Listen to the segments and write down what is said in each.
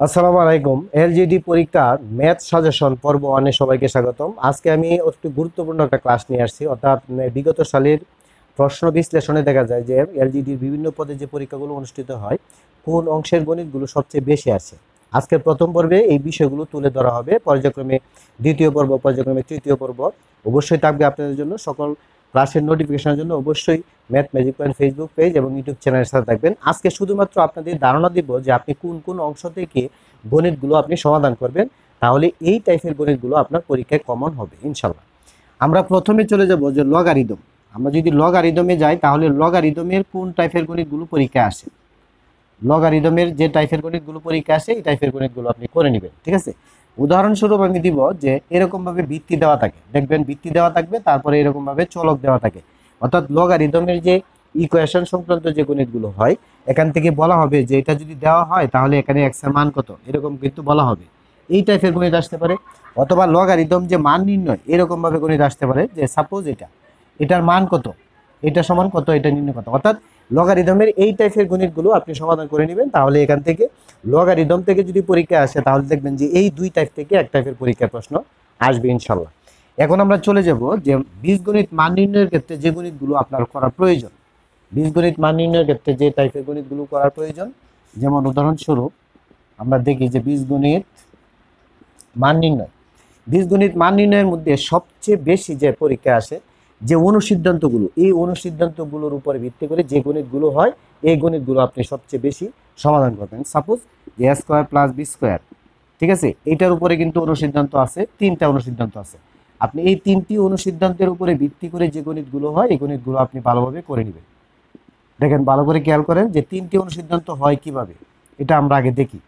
আসসালামু আলাইকুম। এলজিডি পরীক্ষার ম্যাথ সাজেশন পর্ব ওয়ানে সবাইকে স্বাগতম। আজকে আমি একটু গুরুত্বপূর্ণ একটা ক্লাস নিয়ে আসছি। অর্থাৎ বিগত সালের প্রশ্ন বিশ্লেষণে দেখা যায় যে এলজিডির বিভিন্ন পদে যে পরীক্ষাগুলো অনুষ্ঠিত হয়, কোন অংশের গণিতগুলো সবচেয়ে বেশি আছে? আজকের প্রথম পর্বে এই বিষয়গুলো তুলে ধরা হবে। পর্যায়ক্রমে দ্বিতীয় পর্ব, পর্যায়ক্রমে তৃতীয় পর্ব অবশ্যই থাকবে আপনাদের জন্য। সকল ক্লাসের নোটিফিকেশনের জন্য অবশ্যই math magic point Facebook page এবং ইউটিউব চ্যানেলের সাথে থাকবেন। আজকে শুধুমাত্র আপনাদের ধারণা দিব যে আপনি কোন কোন অংশ থেকে গণিতগুলো আপনি সমাধান করবেন, তাহলে এই টাইপের গণিতগুলো আপনার পরীক্ষায় কমন হবে ইনশাল্লাহ আমরা প্রথমে চলে যাব যে লগারিদম আমরা যদি লগারিদমে যাই, তাহলে লগারিদমের কোন টাইপের গণিতগুলো পরীক্ষায় আসে? লগারিদমের যে টাইপের গণিতগুলো পরীক্ষা আসে, এই টাইপের গণিতগুলো আপনি করে নেবেন, ঠিক আছে? উদাহরণস্বরূপ আমি দিব যে এরকমভাবে ভিত্তি দেওয়া থাকে। দেখবেন ভিত্তি দেওয়া থাকবে, তারপরে এরকমভাবে চলক দেওয়া থাকে। অর্থাৎ লগারিদমের যে ইকুয়েশন সংক্রান্ত যে গণিতগুলো হয়, এখান থেকে বলা হবে যে এটা যদি দেওয়া হয়, তাহলে এখানে এক্সের মান কত? এরকম কিন্তু বলা হবে। এই টাইপের গণিত আসতে পারে। অথবা লগারিদম যে মান নির্ণয়, এরকমভাবে গণিত আসতে পারে যে সাপোজ এটা, এটার মান কত? এটা সমান কত? এটা নির্ণয় কত? অর্থাৎ লগারিদমের এই টাইপের গণিতগুলো আপনি সমাধান করে নেবেন, তাহলে এখান থেকে লগারিদম থেকে যদি পরীক্ষা আসে, তাহলে দেখবেন যে এই দুই টাইপ থেকে এক টাইপের পরীক্ষার প্রশ্ন আসবে ইনশাল্লাহ। এখন আমরা চলে যাব যে বীজগণিত মান নির্ণয়ের ক্ষেত্রে যে গণিতগুলো আপনার করা প্রয়োজন। বীজগণিত মান নির্ণয়ের ক্ষেত্রে যে টাইপের গণিতগুলো করার প্রয়োজন, যেমন উদাহরণস্বরূপ আমরা দেখি যে বীজগণিত মান নির্ণয়। বীজগণিত মান নির্ণয়ের মধ্যে সবচেয়ে বেশি যে পরীক্ষা আসে যে অনুসিদ্ধান্তগুলো, এই অনুসিদ্ধান্তগুলোর উপরে ভিত্তি করে যে গণিতগুলো হয়, এই গণিতগুলো আপনি সবচেয়ে বেশি সমাধান করবেন। সাপোজ যে a square plus b square ঠিক আছে? এইটার উপরে কিন্তু অনুসিদ্ধান্ত আছে, তিনটা অনুসিদ্ধান্ত আছে। আপনি এই তিনটি অনুসিদ্ধান্তের উপরে ভিত্তি করে যে গণিতগুলো হয়, এই গণিতগুলো আপনি ভালোভাবে করে নেবেন। দেখেন, ভালো করে খেয়াল করেন যে তিনটি অনুসিদ্ধান্ত হয় কীভাবে? এটা আমরা আগে দেখি।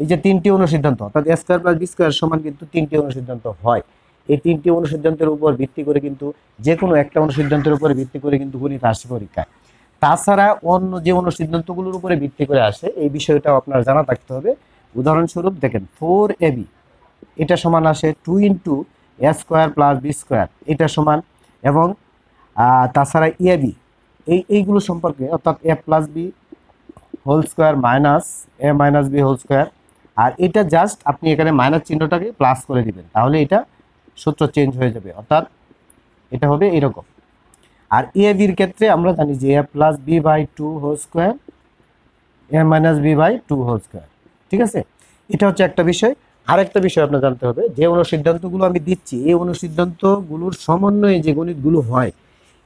এই যে তিনটি অনুসিদ্ধান্ত, অর্থাৎ a square plus b square সমান কিন্তু তিনটি অনুসিদ্ধান্ত হয়। এই তিনটি অনুসিদ্ধান্তের উপর ভিত্তি করে কিন্তু যে কোনো একটা অনুসিদ্ধান্তের উপরে ভিত্তি করে কিন্তু গণিত আসে পরীক্ষায়। তাছাড়া অন্য যে অনুসিদ্ধান্তগুলোর উপরে ভিত্তি করে আসে, এই বিষয়টাও আপনার জানা থাকতে হবে। উদাহরণস্বরূপ দেখেন ফোর এবি এটা সমান আসে two into a square plus b square এটা সমান, এবং তাছাড়া এবি এই, এইগুলো সম্পর্কে, অর্থাৎ a plus b whole square minus a minus b whole square আর এটা জাস্ট আপনি এখানে মাইনাস চিহ্নটাকে প্লাস করে দিবেন। তাহলে এটা সূত্র চেঞ্জ হয়ে যাবে। অর্থাৎ এটা হবে এরকম। আর এ বির ক্ষেত্রে আমরা জানি যে a plus b by two whole square a minus b by two whole square ঠিক আছে? এটা হচ্ছে একটা বিষয়। আরেকটা বিষয় আপনার জানতে হবে, যে অনুসিদ্ধান্তগুলো আমি দিচ্ছি, এই অনুসিদ্ধান্তগুলোর সমন্বয়ে যে গণিতগুলো হয়,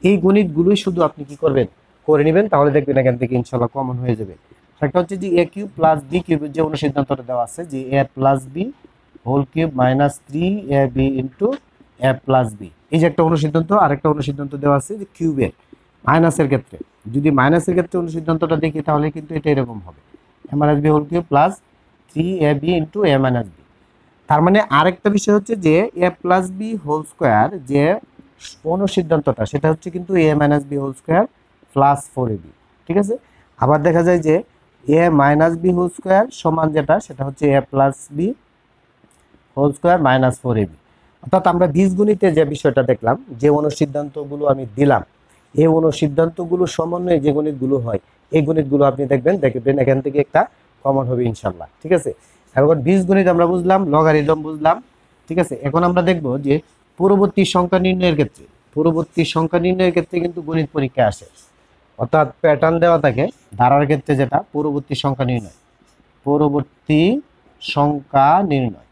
এই গণিতগুলোই শুধু আপনি কি করবেন? করে নেবেন, তাহলে দেখবেন এখান থেকে ইনশাল্লাহ কমন হয়ে যাবে। একটা হচ্ছে যে এ কিউব প্লাস বি যে অনুসিদ্ধান্তটা দেওয়া আছে, যে a plus b whole cube minus three a b into a plus b এই যে একটা অনুসিদ্ধান্ত, আরেকটা অনুসিদ্ধান্ত দেওয়া আছে যে কিউবের মাইনাসের ক্ষেত্রে। যদি মাইনাসের ক্ষেত্রে অনুসিদ্ধান্তটা দেখি, তাহলে কিন্তু এটা এরকম হবে। A minus b whole cube plus three a b into a minus b তার মানে আরেকটা বিষয় হচ্ছে যে a plus b whole square যে অনুসিদ্ধান্তটা, সেটা হচ্ছে কিন্তু a minus b whole square plus four a b ঠিক আছে? আবার দেখা যায় যে a minus b whole square সমান যেটা, সেটা হচ্ছে a plus b whole square minus four a b অর্থাৎ আমরা বীজগণিতে যে বিষয়টা দেখলাম, যে অনুসিদ্ধান্তগুলো আমি দিলাম, এই অনুসিদ্ধান্তগুলো সমন্বয়ে যে গণিতগুলো হয়, এই গণিতগুলো আপনি দেখবেন দেখবেন এখান থেকে একটা কমন হবে ইনশাল্লাহ, ঠিক আছে? এখন বীজগণিত আমরা বুঝলাম, লগারিদম বুঝলাম, ঠিক আছে? এখন আমরা দেখব যে পূর্ববর্তী সংখ্যা নির্ণয়ের ক্ষেত্রে, পূর্ববর্তী সংখ্যা নির্ণয়ের ক্ষেত্রে কিন্তু গণিত পরীক্ষা আসে। অর্থাৎ প্যাটার্ন দেওয়া থাকে, ধারার ক্ষেত্রে যেটা পূর্ববর্তী সংখ্যা নির্ণয়। পূর্ববর্তী সংখ্যা নির্ণয়।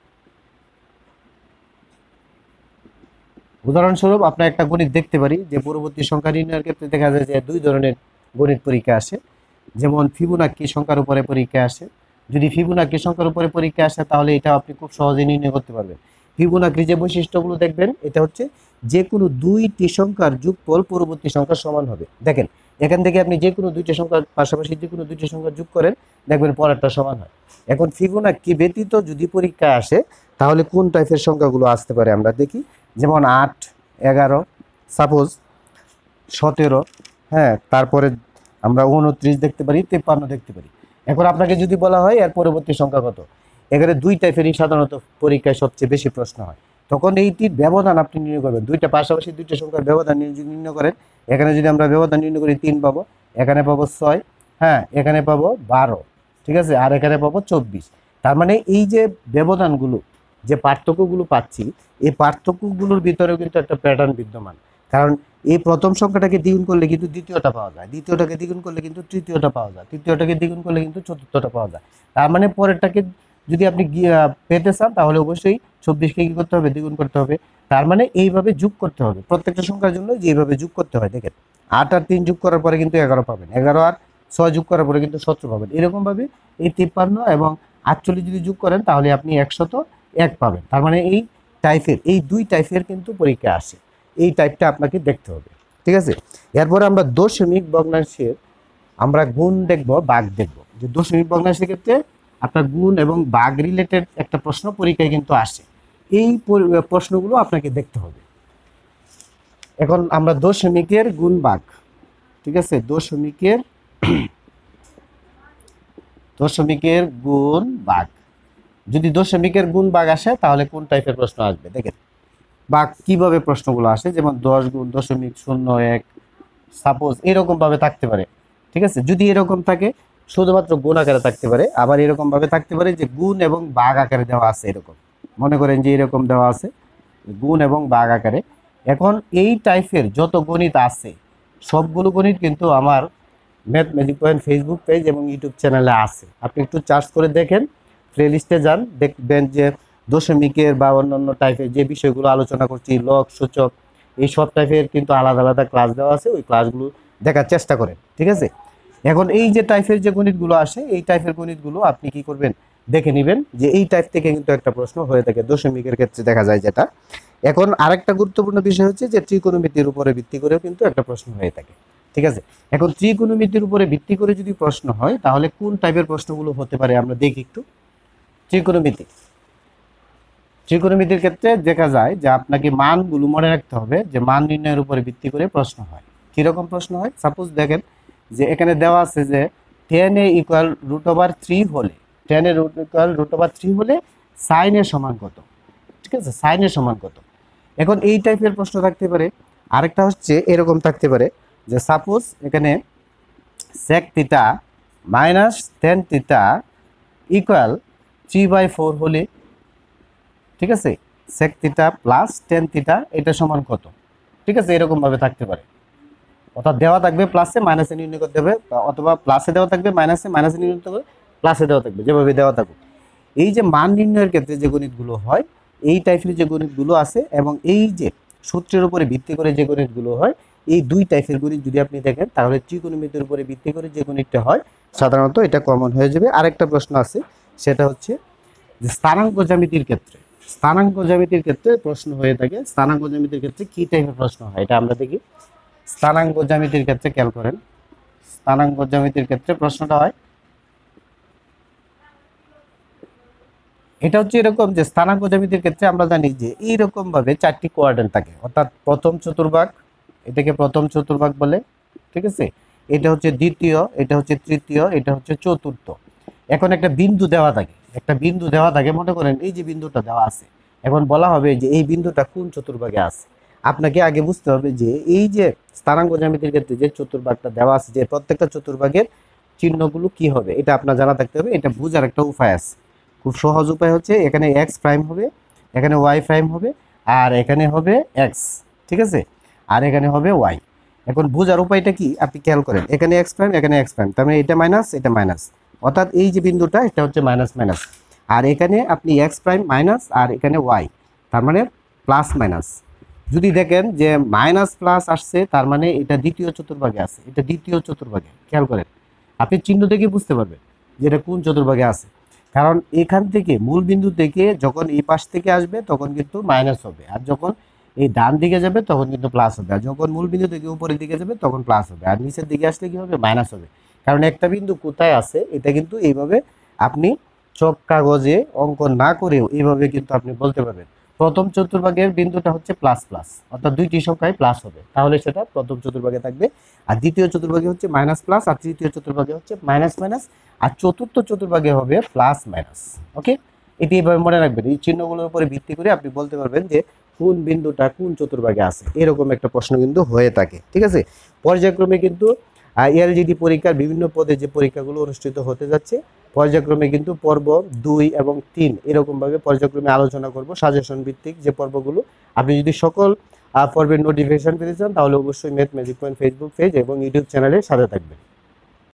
উদাহরণস্বরূপ, আমরা একটা গণিত দেখতে পারি যে পূর্ববর্তী সংখ্যা নির্ণয়ের ক্ষেত্রে দেখা যায় যে দুই ধরনের গণিত পরীক্ষা আসে। যেমন ফিবুনাক্কি সংখ্যার উপরে পরীক্ষা আসে। যদি ফিবুনাক্কি সংখ্যার উপরে পরীক্ষা আসে, তাহলে এটা আপনি খুব সহজে নির্ণয় করতে পারবেন। ফিবুনাক্কির যে বৈশিষ্ট্যগুলো দেখবেন, এটা হচ্ছে যে কোনো দুইটি সংখ্যার যুগফল পরবর্তী সংখ্যার সমান হবে। দেখেন, এখান থেকে আপনি যে কোনো দুইটি সংখ্যার পাশাপাশি যে কোনো দুইটি সংখ্যা যোগ করেন, দেখবেন পরেরটা সমান হয়। এখন ফিবোনাক্কি ব্যতীত যদি পরীক্ষা আসে, তাহলে কোন টাইপের সংখ্যাগুলো আসতে পারে আমরা দেখি। যেমন আট, এগারো সাপোজ সতেরো হ্যাঁ তারপরে আমরা উনত্রিশ দেখতে পারি, তেপ্পান্ন দেখতে পারি। এখন আপনাকে যদি বলা হয় এর পরবর্তী সংখ্যা কত? এখানে দুই টাইপেরই সাধারণত পরীক্ষায় সবচেয়ে বেশি প্রশ্ন হয়। তখন এইটির ব্যবধান আপনি নির্ণয় করবেন। দুইটা পাশাপাশি দুইটা সংখ্যার ব্যবধান নির্ণয় করেন, এখানে যদি আমরা ব্যবধান নির্ণয় করি তিন পাবো, এখানে পাবো ছয় হ্যাঁ এখানে পাবো বারো, ঠিক আছে? আর এখানে পাবো চব্বিশ। তার মানে এই যে ব্যবধানগুলো যে পার্থক্যগুলো পাচ্ছি, এই পার্থক্যগুলোর ভিতরেও কিন্তু একটা প্যাটার্ন বিদ্যমান। কারণ এই প্রথম সংখ্যাটাকে দ্বিগুণ করলে কিন্তু দ্বিতীয়টা পাওয়া যায়, দ্বিতীয়টাকে দ্বিগুণ করলে কিন্তু তৃতীয়টা পাওয়া যায়, তৃতীয়টাকে দ্বিগুণ করলে কিন্তু চতুর্থটা পাওয়া যায়। তার মানে পরেরটাকে যদি আপনি পেতে চান, তাহলে অবশ্যই চব্বিশকে কি করতে হবে? দ্বিগুণ করতে হবে। তার মানে এইভাবে যোগ করতে হবে। প্রত্যেকটা সংখ্যার জন্য এইভাবে যোগ করতে হয়, দেখেন, আট আর তিন যোগ করার পরে কিন্তু এগারো পাবেন, এগারো আর ছয় যোগ করার পরে কিন্তু সতেরো পাবেন। এরকমভাবে এই তিপ্পান্ন এবং আটচল্লিশ যদি যোগ করেন, তাহলে আপনি একশত এক পাবেন তার মানে এই টাইপের এই দুই টাইপের কিন্তু পরীক্ষা আসে এই টাইপটা আপনাকে দেখতে হবে। ঠিক আছে? এরপরে আমরা দশমিক ভগ্নাংশের, আমরা গুণ দেখব, বাঘ দেখব। যে দশমিক ভগ্নাংশের ক্ষেত্রে আপনার গুণ এবং বাঘ রিলেটেড একটা প্রশ্ন পরীক্ষায় কিন্তু আসে। এই প্রশ্নগুলো আপনাকে দেখতে হবে। এখন আমরা দশমিকের গুণ বাঘ। ঠিক আছে? দশমিকের দশমিকের গুণ বাঘ। যদি দশমিকের গুণ বাঘ আসে, তাহলে কোন টাইপের প্রশ্ন আসবে? দেখেন, বাঘ কীভাবে প্রশ্নগুলো আসে? যেমন দশ গুণ দশমিক শূন্য এক সাপোজ এরকমভাবে থাকতে পারে। ঠিক আছে? যদি এরকম থাকে, শুধুমাত্র গুণ আকারে থাকতে পারে, আবার এরকমভাবে থাকতে পারে যে গুণ এবং বাঘ আকারে দেওয়া আছে এরকম। মনে করেন যে এরকম দেওয়া আছে, গুণ এবং বাঘ আকারে। এখন এই টাইপের যত গণিত আছে, সবগুলো গণিত কিন্তু আমার math magic point Facebook page এবং ইউটিউব চ্যানেলে আছে। আপনি একটু চার্জ করে দেখেন। প্লে লিস্টে যান, দেখবেন যে দশমিকের বা অন্যান্য টাইপের যে বিষয়গুলো আলোচনা করছি লক সূচক, এই সব টাইপের কিন্তু আলাদা আলাদা ক্লাস দেওয়া আছে, ওই ক্লাসগুলো দেখার চেষ্টা করেন, ঠিক আছে? এখন এই যে টাইপের যে গণিতগুলো আসে, এই টাইপের গণিতগুলো আপনি কি করবেন? দেখে নেবেন যে এই টাইপ থেকে কিন্তু একটা প্রশ্ন হয়ে থাকে দশমিকের ক্ষেত্রে দেখা যায় যেটা। এখন আরেকটা গুরুত্বপূর্ণ বিষয় হচ্ছে যে ত্রিকোণমিতির উপরে ভিত্তি করেও কিন্তু একটা প্রশ্ন হয়ে থাকে, ঠিক আছে? এখন ত্রিকোণমিতির উপরে ভিত্তি করে যদি প্রশ্ন হয়, তাহলে কোন টাইপের প্রশ্নগুলো হতে পারে? আমরা দেখি একটু। ত্রিকোণমিতি। ত্রিকোণমিতির ক্ষেত্রে দেখা যায় যে আপনাকে মানগুলো মনে রাখতে হবে যে মান নির্ণয়ের উপরে ভিত্তি করে প্রশ্ন হয়। কীরকম প্রশ্ন হয়? সাপোজ দেখেন যে এখানে দেওয়া আছে যে tan a equal root over three হলে tan a root equal root over three হলে সাইনের সমান কত? ঠিক আছে? সাইনের সমান কত? এখন এই টাইপের প্রশ্ন থাকতে পারে। আরেকটা হচ্ছে এরকম থাকতে পারে যে সাপোজ এখানে sec theta minus tan theta equal three by four হলে, ঠিক আছে? Sec theta plus tan theta এটা সমান কত? ঠিক আছে, এরকমভাবে থাকতে পারে। অর্থাৎ দেওয়া থাকবে প্লাসে মাইনাসে নির্ণয় করতে হবে অথবা প্লাসে দেওয়া থাকবে মাইনাসে মাইনাসে নির্ণয় করতে হবে প্লাসে দেওয়া থাকবে, যেভাবে দেওয়া থাকুক। এই যে মান নির্ণয়ের ক্ষেত্রে যে গণিতগুলো হয়, এই টাইপের যে গণিতগুলো আছে এবং এই যে সূত্রের উপরে ভিত্তি করে যে গণিতগুলো হয়, এই দুই টাইপের গণিত যদি আপনি দেখেন, তাহলে ত্রিকোণমিতির উপরে ভিত্তি করে যে গণিতটা হয়, সাধারণত এটা কমন হয়ে যাবে। আরেকটা প্রশ্ন আছে সেটা হচ্ছে যে স্থানাঙ্ক জ্যামিতির ক্ষেত্রে। স্থানাঙ্ক জ্যামিতির ক্ষেত্রে প্রশ্ন হয়ে থাকে, স্থানাঙ্ক জ্যামিতির ক্ষেত্রে কি টাইপের প্রশ্ন হয়? এটা আমরা দেখি। স্থানাঙ্ক জ্যামিতির ক্ষেত্রে খেয়াল করেন। স্থানাঙ্ক জ্যামিতির ক্ষেত্রে প্রশ্নটা হয়, এটা হচ্ছে এরকম যে স্থানাঙ্ক জ্যামিতির ক্ষেত্রে আমরা জানি যে এইরকম ভাবে চারটি কোয়ার্ডেন্ট থাকে। অর্থাৎ প্রথম চতুর্ভাগ, এটাকে প্রথম চতুর্ভাগ বলে, ঠিক আছে? এটা হচ্ছে দ্বিতীয়, এটা হচ্ছে তৃতীয়, এটা হচ্ছে চতুর্থ। এখন একটা বিন্দু দেওয়া থাকে, একটা বিন্দু দেওয়া থাকে, মনে করেন এই যে বিন্দুটা দেওয়া আছে, এখন বলা হবে যে এই বিন্দুটা কোন চতুর্ভাগে আছে? আপনাকে আগে বুঝতে হবে যে এই যে স্থানাঙ্ক জ্যামিতির ক্ষেত্রে যে চতুর্ভাগটা দেওয়া আছে, যে প্রত্যেকটা চতুর্ভাগের চিহ্নগুলো কি হবে, এটা আপনার জানা থাকতে হবে, এটা বোঝার একটা উপায় আছে। খুব সহজ উপায় হচ্ছে এখানে এক্স প্রাইম হবে, এখানে ওয়াই প্রাইম হবে, আর এখানে হবে এক্স ঠিক আছে? আর এখানে হবে ওয়াই এখন বোঝার উপায়টা কি? আপনি খেয়াল করেন, এখানে এক্স প্রাইম এখানে এক্স প্রাইম তার মানে এটা মাইনাস এটা মাইনাস অর্থাৎ এই যে বিন্দুটা, এটা হচ্ছে মাইনাস মাইনাস আর এখানে আপনি এক্স প্রাইম মাইনাস আর এখানে ওয়াই তার মানে প্লাস মাইনাস যদি দেখেন যে মাইনাস প্লাস আসছে, তার মানে এটা দ্বিতীয় চতুর্ভাগে আছে। এটা দ্বিতীয় চতুর্ভাগে, খেয়াল করেন। আপনি চিহ্ন দেখে বুঝতে পারবেন যে এটা কোন চতুর্ভাগে আছে। কারণ এখান থেকে, মূল বিন্দু থেকে যখন এই পাশ থেকে আসবে, তখন কিন্তু মাইনাস হবে। আর যখন এই ডান দিকে যাবে, তখন কিন্তু প্লাস হবে। আর যখন মূল বিন্দু থেকে উপরের দিকে যাবে, তখন প্লাস হবে। আর নিচের দিকে আসলে কি হবে? মাইনাস হবে। কারণ একটা বিন্দু কোথায় আছে, এটা কিন্তু এইভাবে আপনি চক কাগজে অঙ্কন না করেও এইভাবে কিন্তু আপনি বলতে পারবেন। প্রথম চতুর্ভাগের বিন্দুটা হচ্ছে প্লাস প্লাস অর্থাৎ দুইটি সংখ্যায় প্লাস হবে। তাহলে সেটা প্রথম চতুর্ভাগে থাকবে, আর দ্বিতীয় চতুর্ভাগে হচ্ছে মাইনাস প্লাস আর তৃতীয় চতুর্ভাগে হচ্ছে মাইনাস মাইনাস আর চতুর্থ চতুর্ভাগে হবে প্লাস মাইনাস ওকে এটি এইভাবে মনে রাখবেন, এই চিহ্নগুলোর উপরে ভিত্তি করে আপনি বলতে পারবেন যে কোন বিন্দুটা কোন চতুর্ভাগে আছে, এরকম একটা প্রশ্ন কিন্তু হয়ে থাকে, ঠিক আছে? পর্যায়ক্রমে কিন্তু এলজিডি পরীক্ষার বিভিন্ন পদে যে পরীক্ষাগুলো অনুষ্ঠিত হতে যাচ্ছে, পর্যায়ক্রমে কিন্তু পর্ব দুই এবং তিন এরকমভাবে পর্যায়ক্রমে আলোচনা করব সাজেশন ভিত্তিক যে পর্বগুলো। আপনি যদি সকল পর্বের নোটিফিকেশন পেতে চান, তাহলে অবশ্যই math magic point Facebook page এবং ইউটিউব চ্যানেলে সাথে থাকবেন।